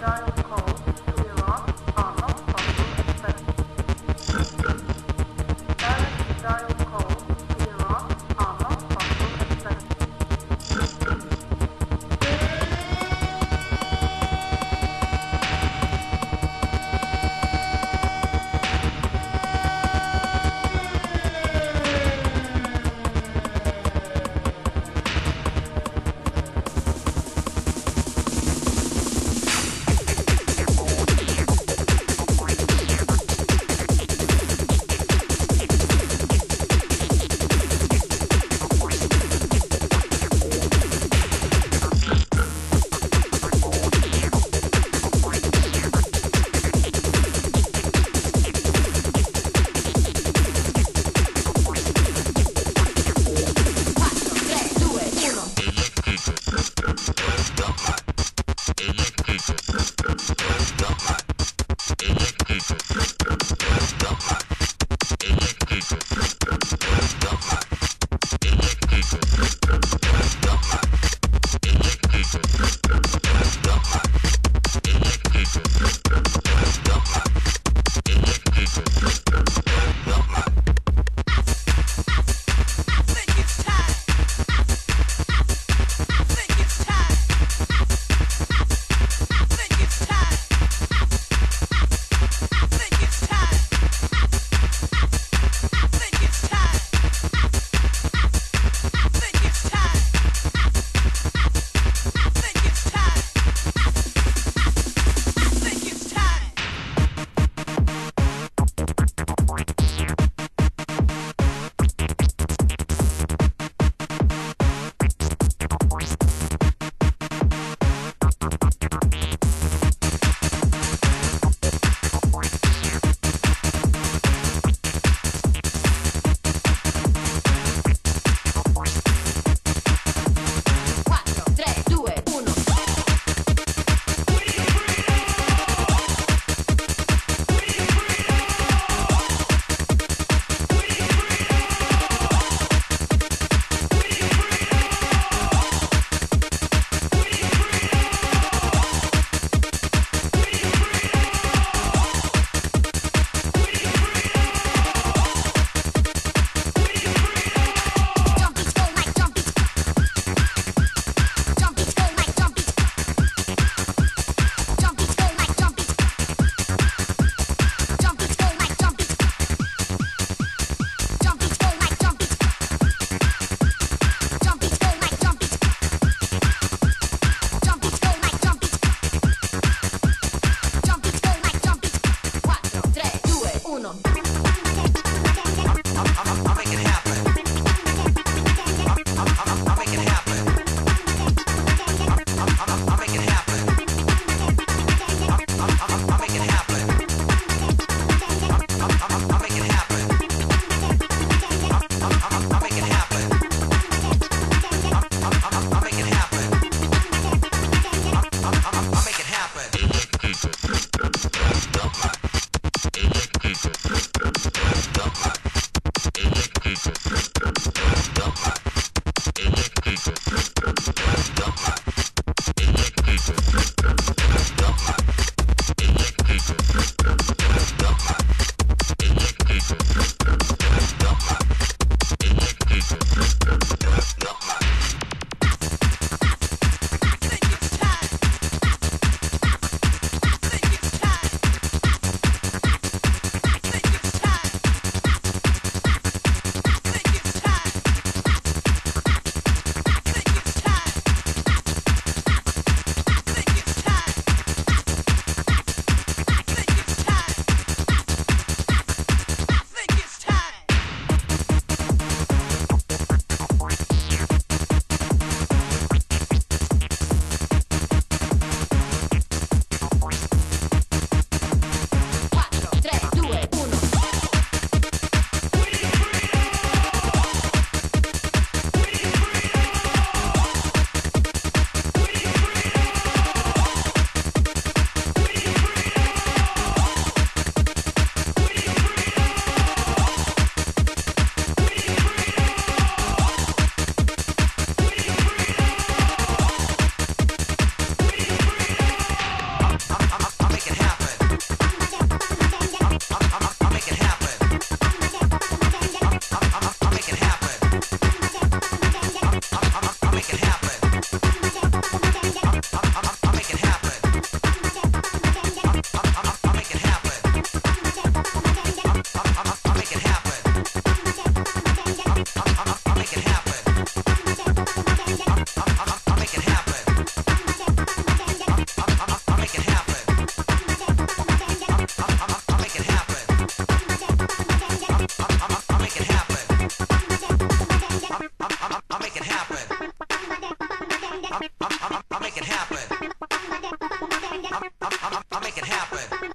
I make it happen. I'll, I'll, I'll, I'll make it happen.